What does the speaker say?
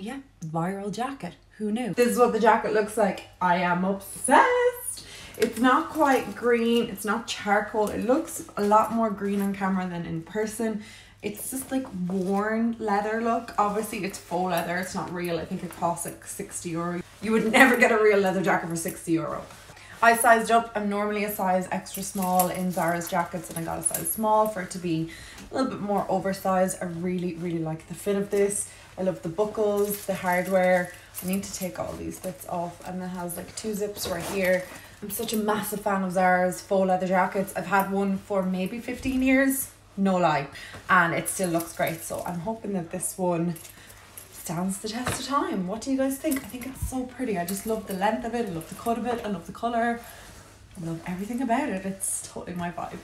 Yeah, viral jacket. Who knew? This is what the jacket looks like. I am obsessed. It's not quite green. It's not charcoal. It looks a lot more green on camera than in person. It's just like worn leather look. Obviously it's faux leather. It's not real. I think it costs like 60 euro. You would never get a real leather jacket for 60 euro. I sized up. I'm normally a size extra small in Zara's jackets and I got a size small for it to be a little bit more oversized. I really, really like the fit of this. I love the buckles, the hardware. I need to take all these bits off and it has like two zips right here. I'm such a massive fan of Zara's faux leather jackets. I've had one for maybe 15 years, no lie, and it still looks great. So I'm hoping that this one stands the test of time. What do you guys think? I think it's so pretty. I just love the length of it. I love the cut of it. I love the colour. I love everything about it. It's totally my vibe.